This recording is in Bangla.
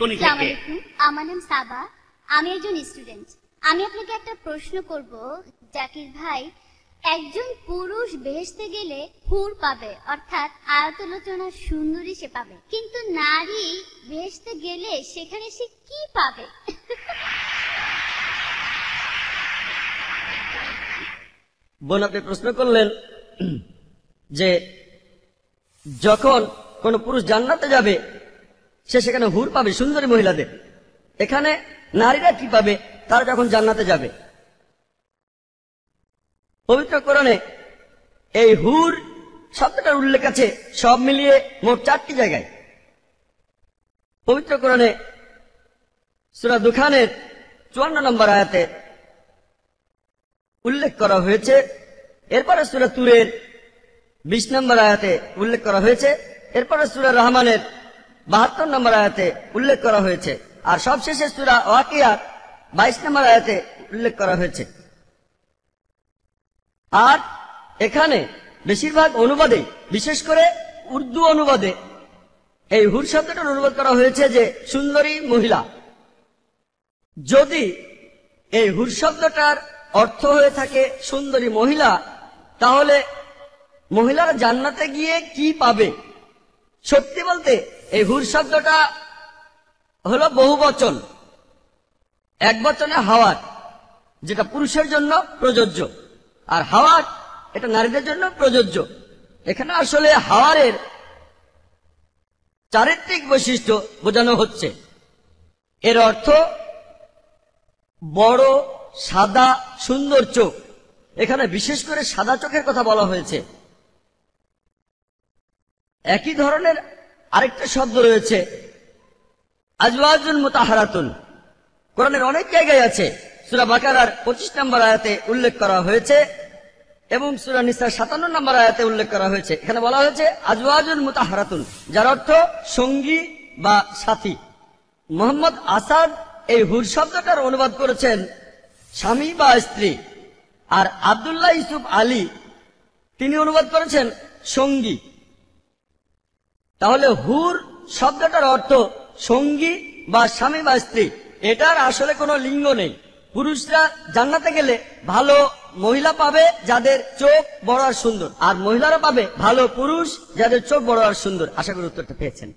কোনি থেকে আমার নাম সাবা। আমি একজন স্টুডেন্ট আমি আপনাকে একটা প্রশ্ন করব জাকির ভাই একজন পুরুষ গেলে হুর পাবে অর্থাৎ আয়তলোচনা সুন্দরী সে পাবে। কিন্তু নারী গেলে সেখানে সে কি পাবে? বোন আপনি প্রশ্ন করলেন যে যখন কোন পুরুষ জান্নাতে যাবে সে সেখানে হুর পাবে, সুন্দরী মহিলাদের। এখানে নারীরা কি পাবে? তারা যখন জান্নাতে যাবে। পবিত্র কোরআনে এই হুর শব্দটার উল্লেখ আছে, সব মিলিয়ে মোট চারটি জায়গায়। পবিত্র কোরআনে সুরা দুখানের চুয়ান্ন নম্বর আয়াতে উল্লেখ করা হয়েছে। এরপরে সুরা তুরের বিশ নম্বর আয়াতে উল্লেখ করা হয়েছে। এরপরে সুরা রহমানের বাহাত্তর নম্বর আয়াতে উল্লেখ করা হয়েছে। আর সবশেষে সুরা ওয়াকিয়ার বাইশ নম্বর আয়াতে উল্লেখ করা হয়েছে। আর এখানে বেশিরভাগ অনুবাদে, বিশেষ করে উর্দু অনুবাদে, এই হুর শব্দটার অনুবাদ করা হয়েছে যে সুন্দরী মহিলা। যদি এই হুর শব্দটার অর্থ হয়ে থাকে সুন্দরী মহিলা, তাহলে মহিলারা জান্নাতে গিয়ে কি পাবে? সত্যি বলতে, এই হুর শব্দটা হলো বহু বচন। এক বচনে হাওয়ার, যেটা পুরুষের জন্য প্রযোজ্য। আর হাওয়ার, এটা নারীদের জন্য প্রযোজ্য। এখানে আসলে হাওয়ারের চারিত্রিক বৈশিষ্ট্য বোঝানো হচ্ছে। এর অর্থ, বড়, সাদা, সুন্দর চোখ। এখানে বিশেষ করে সাদা চোখের কথা বলা হয়েছে। একই ধরনের আরেকটা শব্দ রয়েছে। আজওয়াজুল মুতাহারাতুন। কোরআনের অনেক জায়গায় আছে। সুরা বাকারার পঁচিশ নম্বর আয়াতে উল্লেখ করা হয়েছে এবং সুরা নিসার সাতান্ন নম্বর আয়াতে উল্লেখ করা হয়েছে। এখানে বলা হয়েছে আজওয়াজুল মুতাহারাতুন, যার অর্থ সঙ্গী বা সাথী। মোহাম্মদ আসাদ এই হুর শব্দটার অনুবাদ করেছেন স্বামী বা স্ত্রী। আর আবদুল্লাহ ইসুফ আলী, তিনি অনুবাদ করেছেন সঙ্গী। তাহলে হুর শব্দটার অর্থ সঙ্গী বা স্বামী বা স্ত্রী। এটার আসলে কোনো লিঙ্গ নেই। পুরুষরা জান্নাতে গেলে ভালো মহিলা পাবে যাদের চোখ বড় আর সুন্দর। আর মহিলারা পাবে ভালো পুরুষ যাদের চোখ বড় আর সুন্দর। আশা করি উত্তরটা পেয়েছেন।